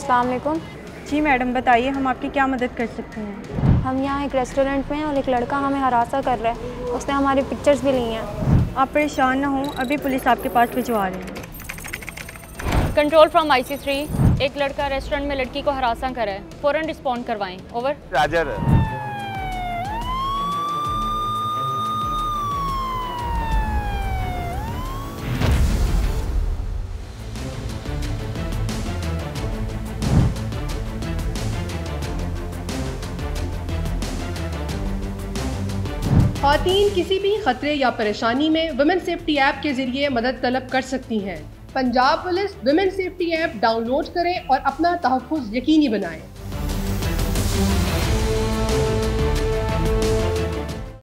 अस्सलाम वालेकुम। जी मैडम बताइए हम आपकी क्या मदद कर सकते हैं? हम यहाँ एक रेस्टोरेंट में हैं और एक लड़का हमें हरासा कर रहा है। उसने हमारी पिक्चर्स भी ली हैं। आप परेशान ना हो अभी पुलिस आपके पास भिजवा रही है। कंट्रोल फ्रॉम आईसी थ्री एक लड़का रेस्टोरेंट में लड़की को हरासा कर रहा है। फ़ौरन रिस्पॉन्ड करवाएँ। ओवर राजर खातन किसी भी खतरे या परेशानी में वुमेन सेफ्टी ऐप के ज़रिए मदद तलब कर सकती हैं। Punjab police women safety app download करें और अपना तहफ़ यकीनी बनाएँ।